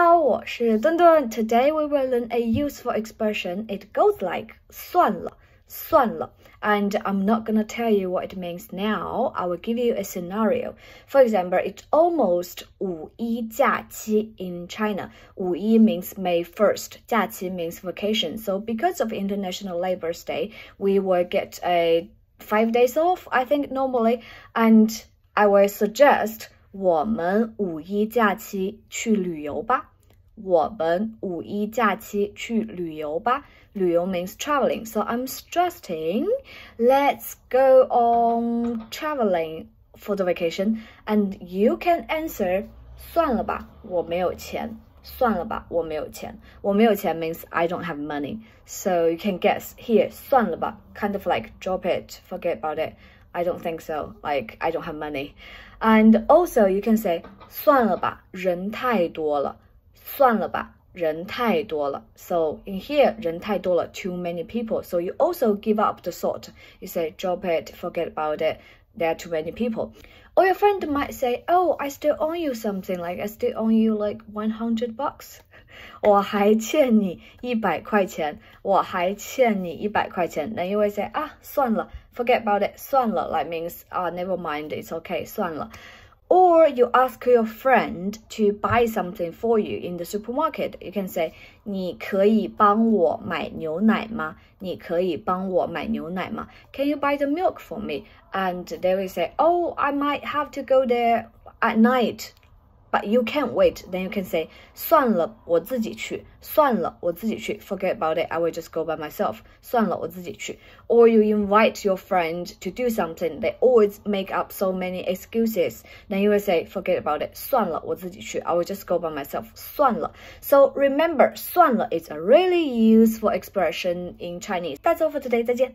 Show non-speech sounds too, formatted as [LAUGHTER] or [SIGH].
好，我是墩墩。Today we will learn a useful expression. It goes like 算了，算了。And I'm not gonna tell you what it means now. I will give you a scenario. For example, it's almost 五一假期 in China. 五一 means May 1st. 假期 means vacation. So because of International Labour's Day, we will get a five days off, I think normally. And I will suggest 我们五一假期去旅游吧。 我们五一假期去旅游吧。旅游 means traveling, so I'm suggesting let's go on traveling for the vacation. And you can answer 算了吧，我没有钱。算了吧，我没有钱。我没有钱 means I don't have money. So you can guess here 算了吧，kind of like drop it, forget about it. I don't think so. Like I don't have money. And also you can say 算了吧，人太多了。 算了吧，人太多了。So in here 人太多了，too many people. So you also give up the thought. You say drop it, forget about it. There are too many people. Or your friend might say, "Oh, I still owe you something. Like I still owe you like one hundred bucks." [LAUGHS] 我还欠你一百块钱。我还欠你一百块钱。Then you will say, 啊，算了，forget about it. 算了，like means 啊，never mind, it's okay. 算了。 or you ask your friend to buy something for you in the supermarket. You can say, 你可以帮我买牛奶吗？你可以帮我买牛奶吗？Can you buy the milk for me? And they will say, Oh, I might have to go there at night but you can't wait, then you can say 算了，我自己去。算了，我自己去。Forget about it. I will just go by myself. 算了，我自己去。Or you invite your friend to do something. They always make up so many excuses. Then you will say forget about it. 算了，我自己去。I will just go by myself. 算了。So remember, 算了 is a really useful expression in Chinese. That's all for today. 再见。